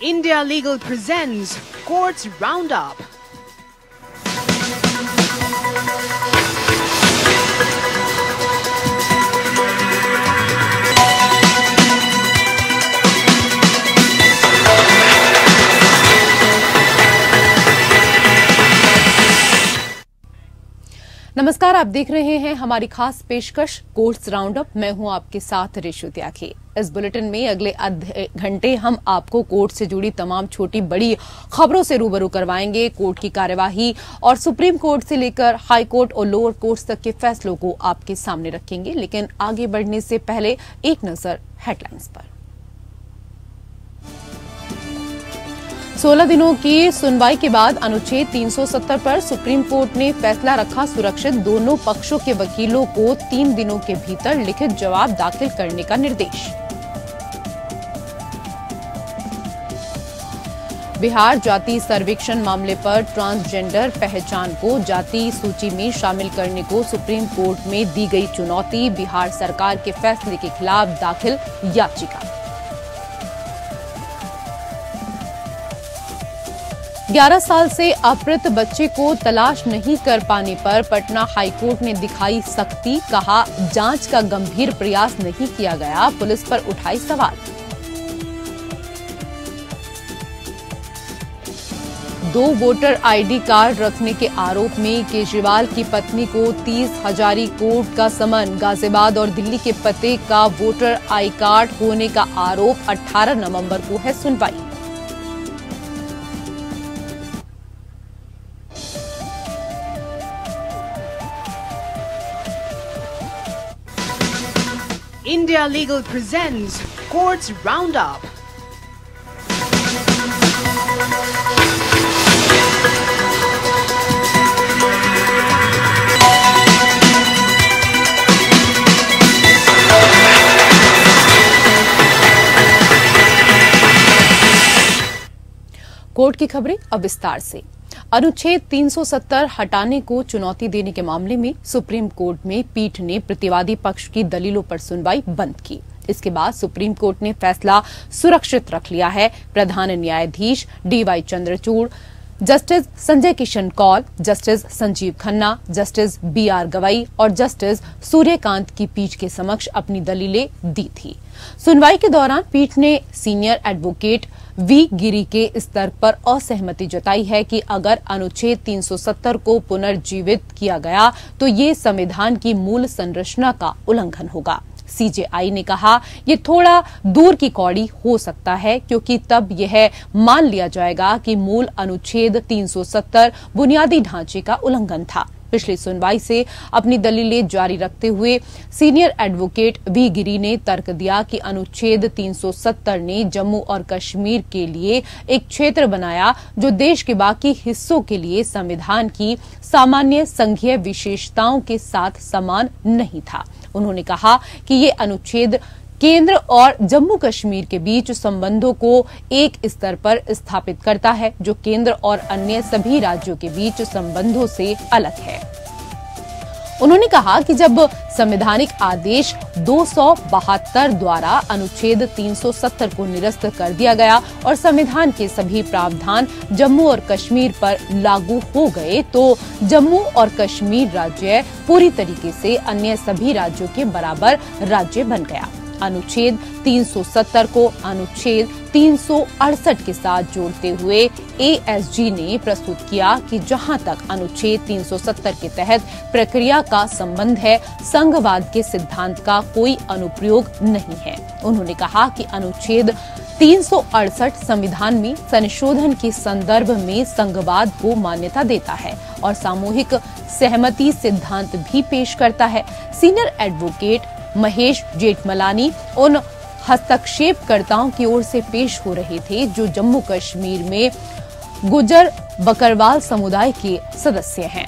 India Legal presents Courts Roundup. नमस्कार, आप देख रहे हैं हमारी खास पेशकश कोर्ट्स राउंड अप मैं हूँ आपके साथ रेशु त्यागी। इस बुलेटिन में अगले आधे घंटे हम आपको कोर्ट से जुड़ी तमाम छोटी बड़ी खबरों से रूबरू करवाएँगे। कोर्ट की कार्यवाही और सुप्रीम कोर्ट से लेकर हाई कोर्ट और लोअर कोर्ट तक के फैसलों को आपके सामने रखेंगे। लेकिन आगे बढ़ने से पहले एक नज़र हेडलाइंस पर। 16 दिनों की सुनवाई के बाद अनुच्छेद 370 पर सुप्रीम कोर्ट ने फैसला रखा सुरक्षित दोनों पक्षों के वकीलों को तीन दिनों के भीतर लिखित जवाब दाखिल करने का निर्देश। बिहार जाति सर्वेक्षण मामले पर ट्रांसजेंडर पहचान को जाति सूची में शामिल करने को सुप्रीम कोर्ट में दी गई चुनौती, बिहार सरकार के फैसले के खिलाफ दाखिल याचिका। 11 साल से अपृत बच्चे को तलाश नहीं कर पाने पर पटना हाईकोर्ट ने दिखाई सख्ती, कहा जाँच का गंभीर प्रयास नहीं किया गया, पुलिस पर उठाई सवाल। दो वोटर आईडी कार्ड रखने के आरोप में केजरीवाल की पत्नी को तीस हजारी कोर्ट का समन, गाजियाबाद और दिल्ली के पते का वोटर आई कार्ड होने का आरोप 18 नवंबर को है सुनवाई। India Legal presents Courts Roundup. Court की खबरें अब विस्तार से अनुच्छेद 370 हटाने को चुनौती देने के मामले में सुप्रीम कोर्ट में पीठ ने प्रतिवादी पक्ष की दलीलों पर सुनवाई बंद की। इसके बाद सुप्रीम कोर्ट ने फैसला सुरक्षित रख लिया है। प्रधान न्यायाधीश DY Chandrachud, justice Sanjay Kishan Kaul, justice Sanjiv Khanna, justice B R Gavai और जस्टिस सूर्यकांत की पीठ के समक्ष अपनी दलीलें दी थी। सुनवाई के दौरान पीठ ने सीनियर एडवोकेट वी गिरी के स्तर पर असहमति जताई है कि अगर अनुच्छेद 370 को पुनर्जीवित किया गया तो ये संविधान की मूल संरचना का उल्लंघन होगा। सीजेआई ने कहा, ये थोड़ा दूर की कौड़ी हो सकता है, क्योंकि तब यह मान लिया जाएगा कि मूल अनुच्छेद 370 बुनियादी ढांचे का उल्लंघन था। पिछली सुनवाई से अपनी दलीलें जारी रखते हुए सीनियर एडवोकेट वी गिरी ने तर्क दिया कि अनुच्छेद 370 ने जम्मू और कश्मीर के लिए एक क्षेत्र बनाया जो देश के बाकी हिस्सों के लिए संविधान की सामान्य संघीय विशेषताओं के साथ समान नहीं था। उन्होंने कहा कि ये अनुच्छेद केंद्र और जम्मू कश्मीर के बीच संबंधों को एक स्तर पर स्थापित करता है, जो केंद्र और अन्य सभी राज्यों के बीच संबंधों से अलग है। उन्होंने कहा कि जब संवैधानिक आदेश दो सौ बहत्तर द्वारा अनुच्छेद 370 को निरस्त कर दिया गया और संविधान के सभी प्रावधान जम्मू और कश्मीर पर लागू हो गए तो जम्मू और कश्मीर राज्य पूरी तरीके से अन्य सभी राज्यों के बराबर राज्य बन गया। अनुच्छेद 370 को अनुच्छेद 368 के साथ जोड़ते हुए एएसजी ने प्रस्तुत किया कि जहाँ तक अनुच्छेद 370 के तहत प्रक्रिया का संबंध है, संघवाद के सिद्धांत का कोई अनुप्रयोग नहीं है। उन्होंने कहा कि अनुच्छेद 368 संविधान में संशोधन के संदर्भ में संघवाद को मान्यता देता है और सामूहिक सहमति सिद्धांत भी पेश करता है। सीनियर एडवोकेट महेश जेठमलानी उन हस्तक्षेपकर्ताओं की ओर से पेश हो रहे थे, जो जम्मू कश्मीर में गुजर बकरवाल समुदाय के सदस्य हैं।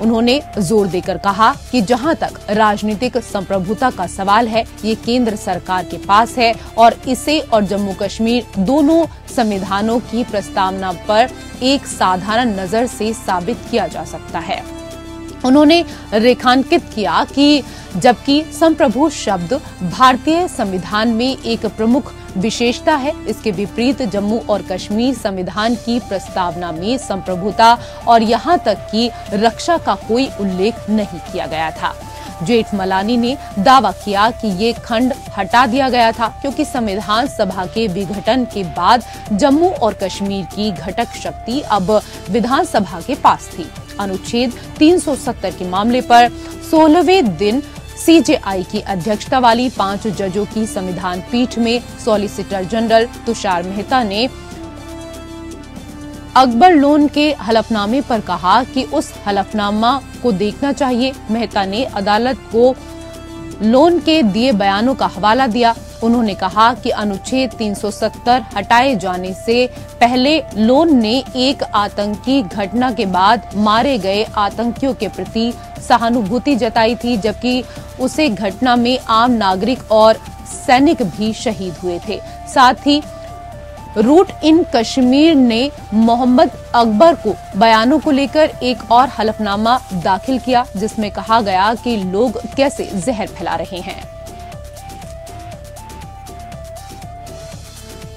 उन्होंने ज़ोर देकर कहा कि जहाँ तक राजनीतिक संप्रभुता का सवाल है, ये केंद्र सरकार के पास है और इसे और जम्मू कश्मीर दोनों संविधानों की प्रस्तावना पर एक साधारण नज़र से साबित किया जा सकता है। उन्होंने रेखांकित किया कि जबकि संप्रभु शब्द भारतीय संविधान में एक प्रमुख विशेषता है, इसके विपरीत जम्मू और कश्मीर संविधान की प्रस्तावना में संप्रभुता और यहाँ तक कि रक्षा का कोई उल्लेख नहीं किया गया था। जेठ मलानी ने दावा किया कि ये खंड हटा दिया गया था क्योंकि संविधान सभा के विघटन के बाद जम्मू और कश्मीर की घटक शक्ति अब विधानसभा के पास थी। अनुच्छेद 370 के मामले पर सोलहवें दिन सीजेआई की अध्यक्षता वाली पाँच जजों की संविधान पीठ में सॉलिसिटर जनरल तुषार मेहता ने अकबर लोन के हलफनामे पर कहा कि उस हलफनामा को देखना चाहिए। मेहता ने अदालत को लोन के दिए बयानों का हवाला दिया। उन्होंने कहा कि अनुच्छेद 370 हटाए जाने से पहले लोन ने एक आतंकी घटना के बाद मारे गए आतंकियों के प्रति सहानुभूति जताई थी, जबकि उसे घटना में आम नागरिक और सैनिक भी शहीद हुए थे। साथ ही रूट इन कश्मीर ने मोहम्मद अकबर को बयानों को लेकर एक और हलफनामा दाखिल किया, जिसमें कहा गया कि लोग कैसे जहर फैला रहे हैं।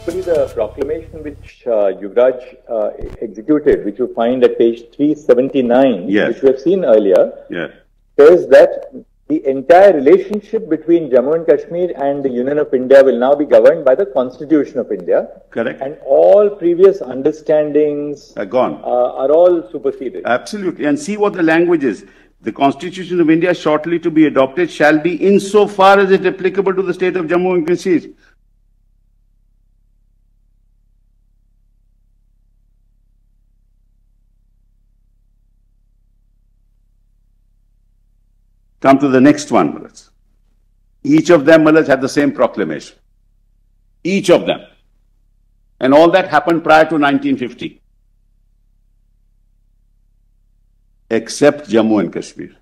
The proclamation which uh, Yuvraj uh, executed, which you find at page 379, Yes. which we have seen earlier, Yes. says that the entire relationship between Jammu and Kashmir and the Union of India will now be governed by the Constitution of India. Correct. And all previous understandings Are gone. uh, are all superseded. Absolutely. And see what the language is. The Constitution of India shortly to be adopted shall be insofar as it applicable to the state of Jammu and Kashmir. Come to the next one, Mullahs. Each of them, Mullahs, had the same proclamation. Each of them. And all that happened prior to 1950. except Jammu and Kashmir.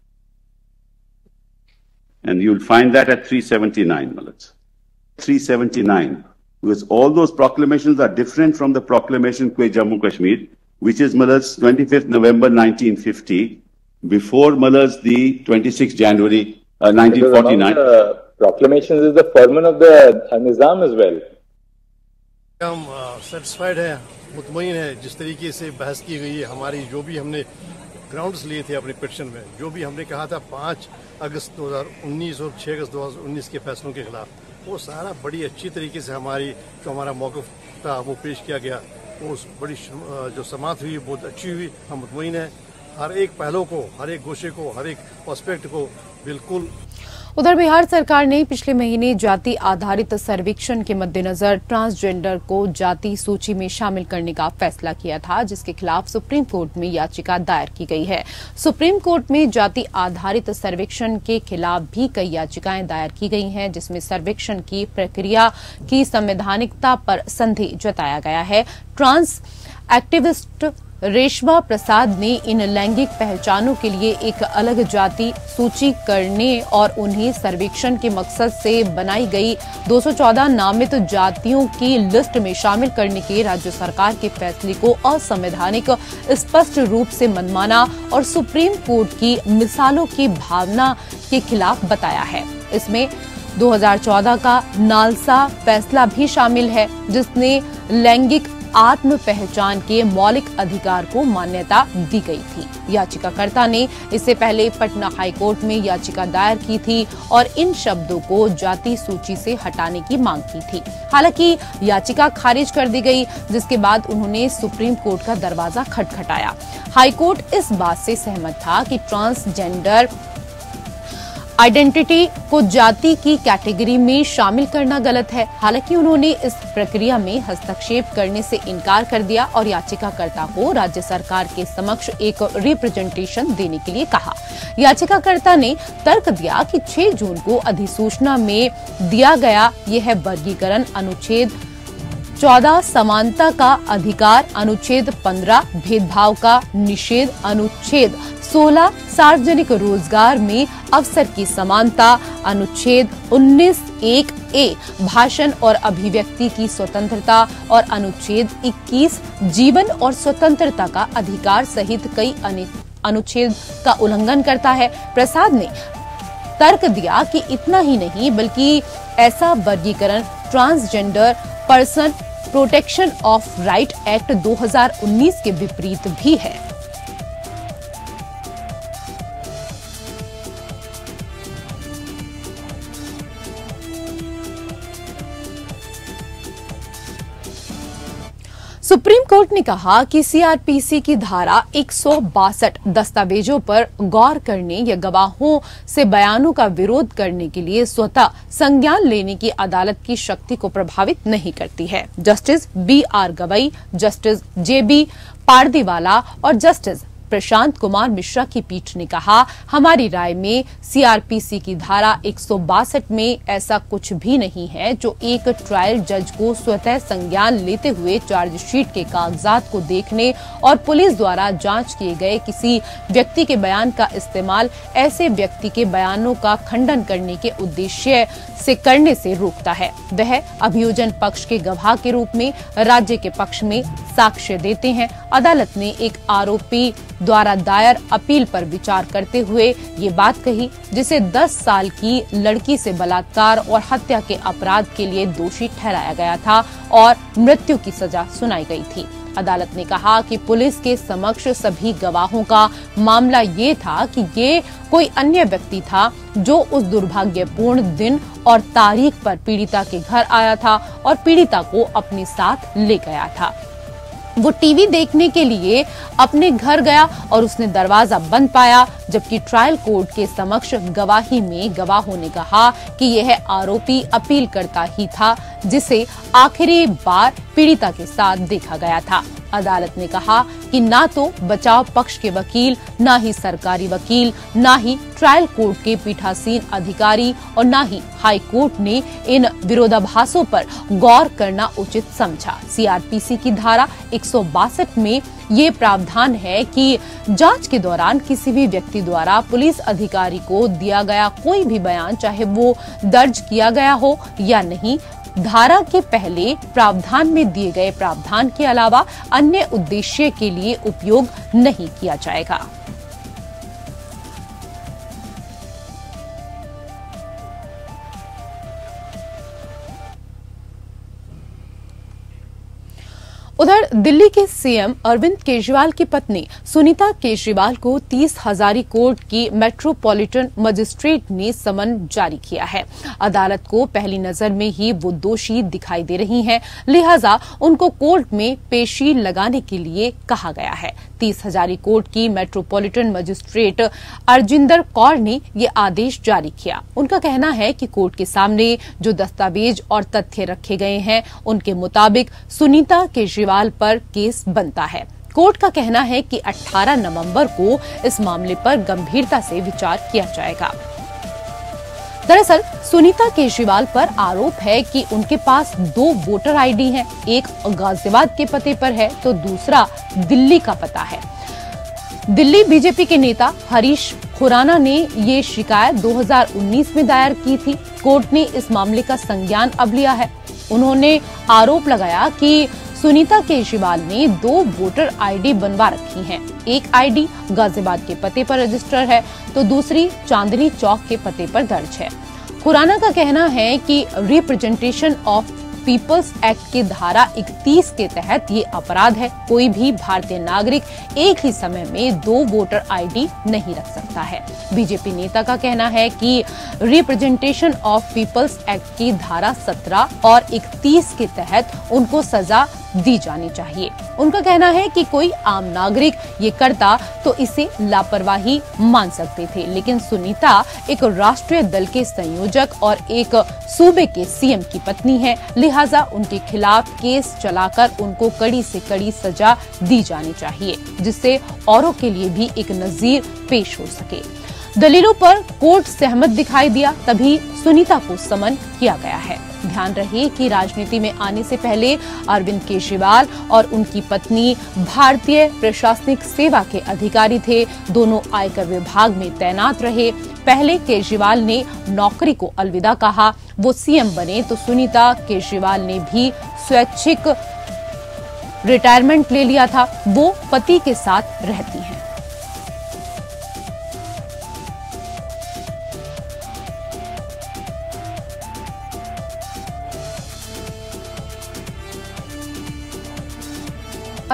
And you'll find that at 379, Malats. 379. Because all those proclamations are different from the proclamation Kwe Jammu Kashmir, which is Malats 25th November 1950, before Malats the 26th January uh, 1949. the proclamations is the Furman of the uh, Nizam as well. हम satisfied हैं मुतमिन है जिस तरीके से बहस की गई है हमारी जो भी हमने ग्राउंड्स लिए थे अपनी पिटिशन में जो भी हमने कहा था पाँच अगस्त 2019 और 6 अगस्त 2019 के फैसलों के खिलाफ वो सारा बड़ी अच्छी तरीके से हमारी जो हमारा मौकफ था वो पेश किया गया वो उस बड़ी जो समात हुई बहुत अच्छी हुई हम मुतमिन हैं हर एक पहलू को, हर एक गोशे को, हर एक ऑस्पेक्ट को बिल्कुल उधर बिहार सरकार ने पिछले महीने जाति आधारित सर्वेक्षण के मद्देनजर ट्रांसजेंडर को जाति सूची में शामिल करने का फैसला किया था, जिसके खिलाफ सुप्रीम कोर्ट में याचिका दायर की गई है। सुप्रीम कोर्ट में जाति आधारित सर्वेक्षण के खिलाफ भी कई याचिकाएँ दायर की गई हैं, जिसमें सर्वेक्षण की प्रक्रिया की संवैधानिकता पर संधि जताया गया है। ट्रांस एक्टिविस्ट रेशमा प्रसाद ने इन लैंगिक पहचानों के लिए एक अलग जाति सूची करने और उन्हें सर्वेक्षण के मकसद से बनाई गई 214 नामित जातियों की लिस्ट में शामिल करने के राज्य सरकार के फैसले को असंवैधानिक, स्पष्ट रूप से मनमाना और सुप्रीम कोर्ट की मिसालों की भावना के खिलाफ बताया है। इसमें 2014 का नालसा फैसला भी शामिल है, जिसने लैंगिक आत्म पहचान के मौलिक अधिकार को मान्यता दी गई थी। याचिकाकर्ता ने इससे पहले पटना हाईकोर्ट में याचिका दायर की थी और इन शब्दों को जाति सूची से हटाने की मांग की थी। हालाँकि याचिका खारिज कर दी गई, जिसके बाद उन्होंने सुप्रीम कोर्ट का दरवाज़ा खटखटाया। हाईकोर्ट इस बात से सहमत था कि ट्रांसजेंडर आइडेंटिटी को जाति की कैटेगरी में शामिल करना गलत है। हालाँकि उन्होंने इस प्रक्रिया में हस्तक्षेप करने से इनकार कर दिया और याचिकाकर्ता को राज्य सरकार के समक्ष एक रिप्रेजेंटेशन देने के लिए कहा। याचिकाकर्ता ने तर्क दिया कि 6 जून को अधिसूचना में दिया गया यह वर्गीकरण अनुच्छेद चौदह समानता का अधिकार, अनुच्छेद पंद्रह, भेदभाव का निषेध, अनुच्छेद सोलह, सार्वजनिक रोज़गार में अवसर की समानता, अनुच्छेद उन्नीस एक ए, भाषण और अभिव्यक्ति की स्वतंत्रता और अनुच्छेद 21 जीवन और स्वतंत्रता का अधिकार सहित कई अनुच्छेद का उल्लंघन करता है। प्रसाद ने तर्क दिया कि इतना ही नहीं, बल्कि ऐसा वर्गीकरण transgender person protection of right act 2019 के विपरीत भी है। सुप्रीम कोर्ट ने कहा कि सीआरपीसी की धारा एक सौ बासठ दस्तावेजों पर गौर करने या गवाहों से बयानों का विरोध करने के लिए स्वतः संज्ञान लेने की अदालत की शक्ति को प्रभावित नहीं करती है। Justice B R Gavai, justice J B Pardiwala और जस्टिस प्रशांत कुमार मिश्रा की पीठ ने कहा, हमारी राय में सीआरपीसी की धारा एक सौ बासठ में ऐसा कुछ भी नहीं है जो एक ट्रायल जज को स्वतः संज्ञान लेते हुए चार्जशीट के कागजात को देखने और पुलिस द्वारा जाँच किए गए किसी व्यक्ति के बयान का इस्तेमाल ऐसे व्यक्ति के बयानों का खंडन करने के उद्देश्य से करने से रोकता है। वह अभियोजन पक्ष के गवाह के रूप में राज्य के पक्ष में साक्ष्य देते हैं। अदालत ने एक आरोपी द्वारा दायर अपील पर विचार करते हुए ये बात कही, जिसे 10 साल की लड़की से बलात्कार और हत्या के अपराध के लिए दोषी ठहराया गया था और मृत्यु की सजा सुनाई गई थी। अदालत ने कहा कि पुलिस के समक्ष सभी गवाहों का मामला ये था कि ये कोई अन्य व्यक्ति था जो उस दुर्भाग्यपूर्ण दिन और तारीख पर पीड़िता के घर आया था और पीड़िता को अपने साथ ले गया था। वो टीवी देखने के लिए अपने घर गया और उसने दरवाज़ा बंद पाया, जबकि ट्रायल कोर्ट के समक्ष गवाही में गवाहों ने कहा कि यह आरोपी अपील करता ही था जिसे आखिरी बार पीड़िता के साथ देखा गया था। अदालत ने कहा कि ना तो बचाव पक्ष के वकील, ना ही सरकारी वकील, ना ही ट्रायल कोर्ट के पीठासीन अधिकारी और ना ही हाई कोर्ट ने इन विरोधाभासों पर गौर करना उचित समझा। सीआरपीसी की धारा एक सौ बासठ में ये प्रावधान है कि जाँच के दौरान किसी भी व्यक्ति द्वारा पुलिस अधिकारी को दिया गया कोई भी बयान, चाहे वो दर्ज किया गया हो या नहीं धारा के पहले प्रावधान में दिए गए प्रावधान के अलावा अन्य उद्देश्य के लिए उपयोग नहीं किया जाएगा। उधर दिल्ली के सीएम अरविंद केजरीवाल की पत्नी सुनीता केजरीवाल को तीस हजारी कोर्ट की मेट्रोपॉलिटन मजिस्ट्रेट ने समन जारी किया है। अदालत को पहली नज़र में ही वो दोषी दिखाई दे रही हैं। लिहाजा उनको कोर्ट में पेशी लगाने के लिए कहा गया है। तीस हजारी कोर्ट की मेट्रोपॉलिटन मजिस्ट्रेट अर्जिंदर कौर ने ये आदेश जारी किया। उनका कहना है कि कोर्ट के सामने जो दस्तावेज़ और तथ्य रखे गए हैं, उनके मुताबिक सुनीता केजरीवाल पर केस बनता है। कोर्ट का कहना है कि 18 नवंबर को इस मामले पर गंभीरता से विचार किया जाएगा। दरअसल सुनीता केजरीवाल पर आरोप है कि उनके पास दो वोटर आईडी हैं, एक गाजियाबाद के पते पर है तो दूसरा दिल्ली का पता है। दिल्ली बीजेपी के नेता हरीश खुराना ने ये शिकायत 2019 में दायर की थी। कोर्ट ने इस मामले का संज्ञान अब लिया है। उन्होंने आरोप लगाया कि सुनीता केजरीवाल ने दो वोटर आईडी बनवा रखी हैं। एक आईडी गाजियाबाद के पते पर रजिस्टर है तो दूसरी चांदनी चौक के पते पर दर्ज है। खुराना का कहना है कि रिप्रेजेंटेशन ऑफ़ पीपल्स एक्ट की धारा 31 के तहत ये अपराध है। कोई भी भारतीय नागरिक एक ही समय में दो वोटर आईडी नहीं रख सकता है। बीजेपी नेता का कहना है कि रिप्रेजेंटेशन ऑफ़ पीपल्स एक्ट की धारा 17 और 31 के तहत उनको सजा दी जानी चाहिए। उनका कहना है कि कोई आम नागरिक ये करता तो इसे लापरवाही मान सकते थे। लेकिन सुनीता एक राष्ट्रीय दल के संयोजक और एक सूबे के सीएम की पत्नी है। लिहाजा उनके खिलाफ केस चलाकर उनको कड़ी से कड़ी सजा दी जानी चाहिए, जिससे औरों के लिए भी एक नजीर पेश हो सके। दलीलों पर कोर्ट सहमत दिखाई दिया, तभी सुनीता को समन किया गया है। ध्यान रहे कि राजनीति में आने से पहले अरविंद केजरीवाल और उनकी पत्नी भारतीय प्रशासनिक सेवा के अधिकारी थे। दोनों आयकर विभाग में तैनात रहे। पहले केजरीवाल ने नौकरी को अलविदा कहा। वो सीएम बने तो सुनीता केजरीवाल ने भी स्वैच्छिक रिटायरमेंट ले लिया था। वो पति के साथ रहती हैं।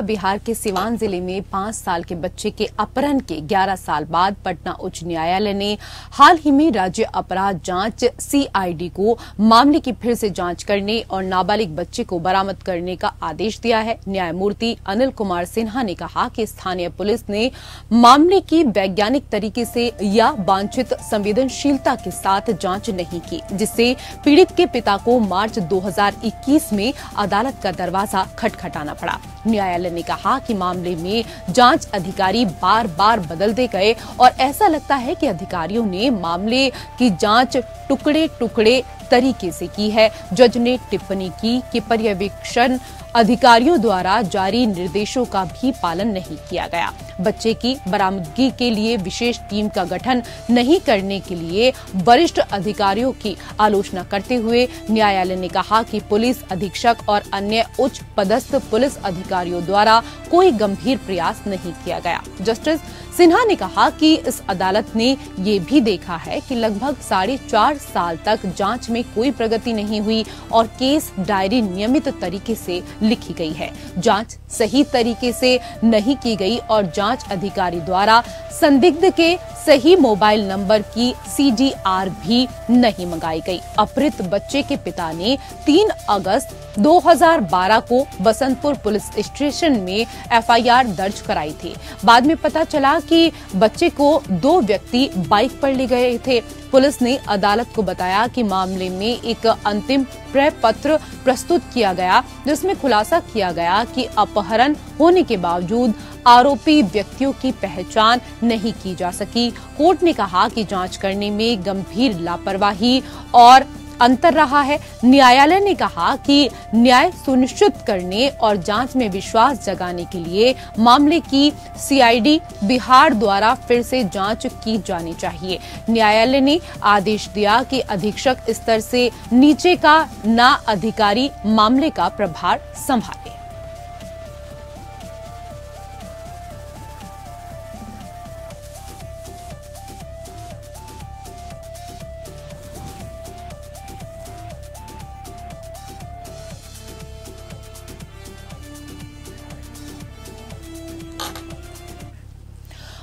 बिहार के सिवान ज़िले में पाँच साल के बच्चे के अपहरण के 11 साल बाद पटना उच्च न्यायालय ने हाल ही में राज्य अपराध जाँच सीआईडी को मामले की फिर से जाँच करने और नाबालिग बच्चे को बरामद करने का आदेश दिया है। न्यायमूर्ति अनिल कुमार सिन्हा ने कहा कि स्थानीय पुलिस ने मामले की वैज्ञानिक तरीके से या वांछित संवेदनशीलता के साथ जाँच नहीं की, जिससे पीड़ित के पिता को मार्च 2021 में अदालत का दरवाज़ा खटखटाना पड़ा। न्यायालय ने कहा कि मामले में जाँच अधिकारी बार बार बदलते गए और ऐसा लगता है कि अधिकारियों ने मामले की जाँच टुकड़े टुकड़े तरीके से की है। जज ने टिप्पणी की कि पर्यवेक्षण अधिकारियों द्वारा जारी निर्देशों का भी पालन नहीं किया गया। बच्चे की बरामदगी के लिए विशेष टीम का गठन नहीं करने के लिए वरिष्ठ अधिकारियों की आलोचना करते हुए न्यायालय ने कहा कि पुलिस अधीक्षक और अन्य उच्च पदस्थ पुलिस अधिकारियों द्वारा कोई गंभीर प्रयास नहीं किया गया। जस्टिस सिन्हा ने कहा कि इस अदालत ने ये भी देखा है कि लगभग साढ़े चार साल तक जाँच में कोई प्रगति नहीं हुई और केस डायरी नियमित तरीके से लिखी गई है। जाँच सही तरीके से नहीं की गई और जाँच अधिकारी द्वारा संदिग्ध के सही मोबाइल नंबर की सीडीआर भी नहीं मंगाई गई। अपहृत बच्चे के पिता ने 3 अगस्त 2012 को बसंतपुर पुलिस स्टेशन में एफआईआर दर्ज कराई थी। बाद में पता चला कि बच्चे को दो व्यक्ति बाइक पर ले गए थे। पुलिस ने अदालत को बताया कि मामले में एक अंतिम प्रपत्र प्रस्तुत किया गया, जिसमें खुलासा किया गया कि अपहरण होने के बावजूद आरोपी व्यक्तियों की पहचान नहीं की जा सकी। कोर्ट ने कहा कि जाँच करने में गंभीर लापरवाही और अंतर रहा है। न्यायालय ने कहा कि न्याय सुनिश्चित करने और जाँच में विश्वास जगाने के लिए मामले की सीआईडी बिहार द्वारा फिर से जाँच की जानी चाहिए। न्यायालय ने आदेश दिया कि अधीक्षक स्तर से नीचे का ना अधिकारी मामले का प्रभार संभाले।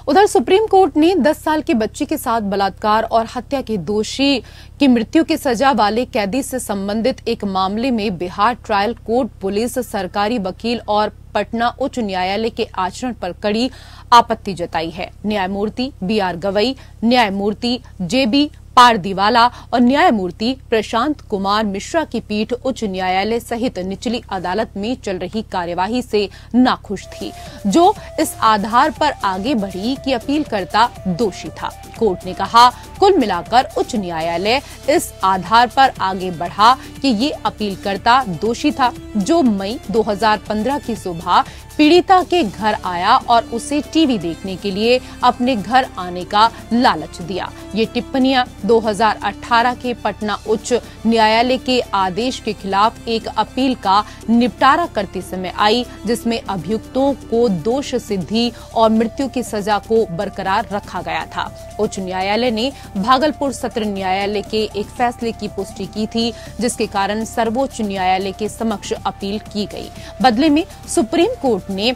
उधर सुप्रीम कोर्ट ने 10 साल के बच्ची के साथ बलात्कार और हत्या के दोषी की मृत्यु की सजा वाले कैदी से संबंधित एक मामले में बिहार ट्रायल कोर्ट, पुलिस, सरकारी वकील और पटना उच्च न्यायालय के आचरण पर कड़ी आपत्ति जताई है। न्यायमूर्ति बी आर गवई, न्यायमूर्ति जे बी पारदीवाला और न्यायमूर्ति प्रशांत कुमार मिश्रा की पीठ उच्च न्यायालय सहित निचली अदालत में चल रही कार्यवाही से नाखुश थी, जो इस आधार पर आगे बढ़ी कि अपीलकर्ता दोषी था। कोर्ट ने कहा, कुल मिलाकर उच्च न्यायालय इस आधार पर आगे बढ़ा कि ये अपीलकर्ता दोषी था, जो मई 2015 की सुबह पीड़िता के घर आया और उसे टीवी देखने के लिए अपने घर आने का लालच दिया। ये टिप्पणियाँ 2018 के पटना उच्च न्यायालय के आदेश के खिलाफ एक अपील का निपटारा करते समय आई, जिसमें अभियुक्तों को दोष सिद्धि और मृत्यु की सजा को बरकरार रखा गया था। उच्च न्यायालय ने भागलपुर सत्र न्यायालय के एक फैसले की पुष्टि की थी, जिसके कारण सर्वोच्च न्यायालय के समक्ष अपील की गई। बदले में सुप्रीम कोर्ट ने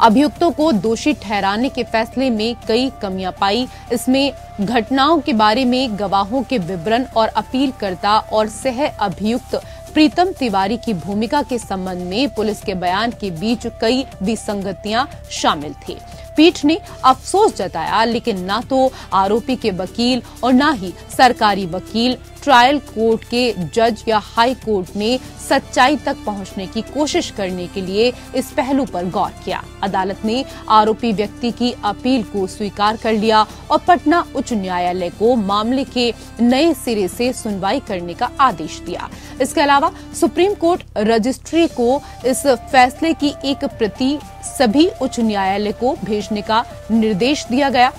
अभियुक्तों को दोषी ठहराने के फैसले में कई कमियाँ पाई। इसमें घटनाओं के बारे में, गवाहों के विवरण और अपीलकर्ता और सह अभियुक्त प्रीतम तिवारी की भूमिका के संबंध में पुलिस के बयान के बीच कई विसंगतियाँ शामिल थी। पीठ ने अफसोस जताया, लेकिन न तो आरोपी के वकील और न ही सरकारी वकील ट्रायल कोर्ट के जज या हाई कोर्ट ने सच्चाई तक पहुँचने की कोशिश करने के लिए इस पहलू पर गौर किया। अदालत ने आरोपी व्यक्ति की अपील को स्वीकार कर लिया और पटना उच्च न्यायालय को मामले के नए सिरे से सुनवाई करने का आदेश दिया। इसके अलावा सुप्रीम कोर्ट रजिस्ट्री को इस फैसले की एक प्रति सभी उच्च न्यायालय को भेजने का निर्देश दिया गया,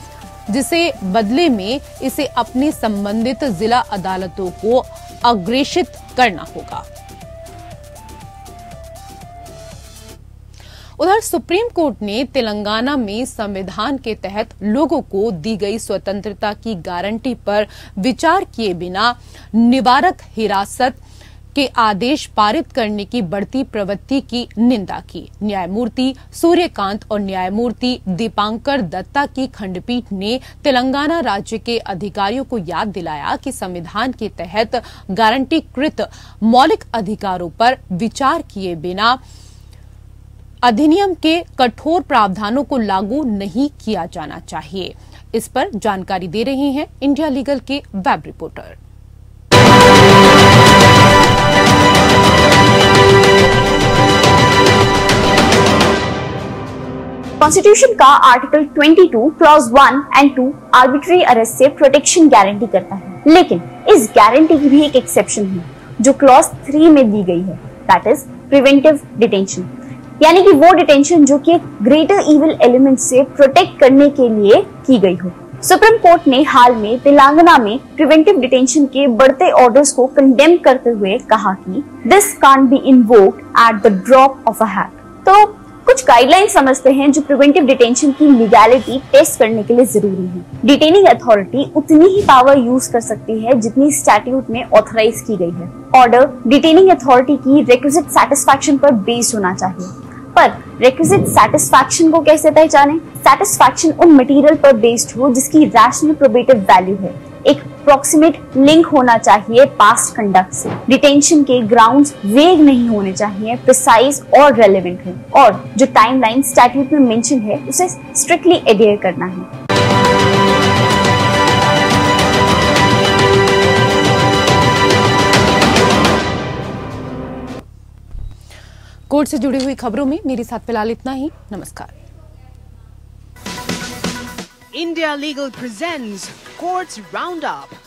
जिसे बदले में इसे अपनी संबंधित जिला अदालतों को अग्रेषित करना होगा। उधर सुप्रीम कोर्ट ने तेलंगाना में संविधान के तहत लोगों को दी गई स्वतंत्रता की गारंटी पर विचार किए बिना निवारक हिरासत के आदेश पारित करने की बढ़ती प्रवृत्ति की निंदा की। न्यायमूर्ति सूर्यकांत और न्यायमूर्ति दीपांकर दत्ता की खंडपीठ ने तेलंगाना राज्य के अधिकारियों को याद दिलाया कि संविधान के तहत गारंटीकृत मौलिक अधिकारों पर विचार किए बिना अधिनियम के कठोर प्रावधानों को लागू नहीं किया जाना चाहिए। इस पर जानकारी दे रहे हैं इंडिया लीगल के वेब रिपोर्टर। कॉन्स्टिट्यूशन का article 22 clause 1 and 2 arbitrary arrest से प्रोटेक्शन गारंटी करता है। लेकिन इस गारंटी की भी एक एक्सेप्शन है, जो क्लॉज 3 में दी गई है दैट इज़ प्रिवेंटिव डिटेंशन यानी कि वो डिटेंशन जो कि ग्रेटर इविल एलिमेंट से प्रोटेक्ट करने के लिए की गई हो। सुप्रीम कोर्ट ने हाल में तेलंगाना में प्रिवेंटिव डिटेंशन के बढ़ते ऑर्डर्स को कंडेम करते हुए कहा कि this can be invoked at the drop of a hat तो कुछ गाइडलाइन समझते हैं जो प्रिवेंटिव डिटेंशन की लीगैलिटी टेस्ट करने के लिए ज़रूरी है। डिटेनिंग अथॉरिटी उतनी ही पावर यूज़ कर सकती है जितनी स्टैट्यूट में ऑथराइज की गई है। ऑर्डर डिटेनिंग अथॉरिटी की रिक्विजिट सेटिस्फेक्शन पर बेस्ड होना चाहिए। पर रिक्विजिट सेटिस्फैक्शन को कैसे पहचाने? सेटिस्फैक्शन उन मटेरियल पर बेस्ड हो जिसकी रैशनल प्रोबेटिव वैल्यू है। एक प्रोक्सीमेट लिंक होना चाहिए पास्ट कंडक्ट से। डिटेंशन के ग्राउंड्स वेग नहीं होने चाहिए प्रिसाइज और रेलेवेंट है। और जो टाइमलाइन स्टैट्यूट में मेंशन है उसे स्ट्रिक्टली एडियर करना है। कोर्ट से जुड़ी हुई खबरों में मेरे साथ फ़िलहाल इतना ही। नमस्कार। India Legal presents Sports Roundup.